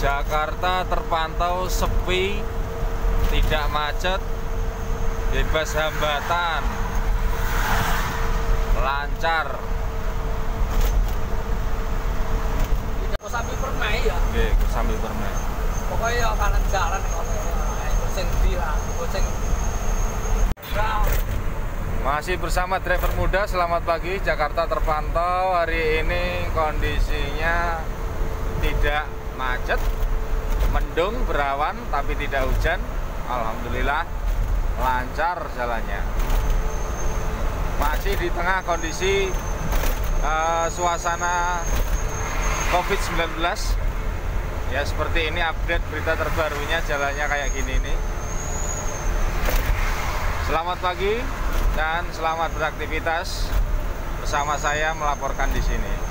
Jakarta terpantau sepi, tidak macet, bebas hambatan, lancar. Tidak sambil permai ya. Oke, sambil bermain. Pokoknya ya kanan jalan kok. Kucing dia, kucing. Masih bersama driver muda, selamat pagi. Jakarta terpantau hari ini kondisinya macet, mendung, berawan, tapi tidak hujan. Alhamdulillah lancar jalannya. Masih di tengah kondisi eh, suasana COVID-19. Ya seperti ini update berita terbarunya jalannya kayak gini nih. Selamat pagi dan selamat beraktivitas bersama saya melaporkan di sini.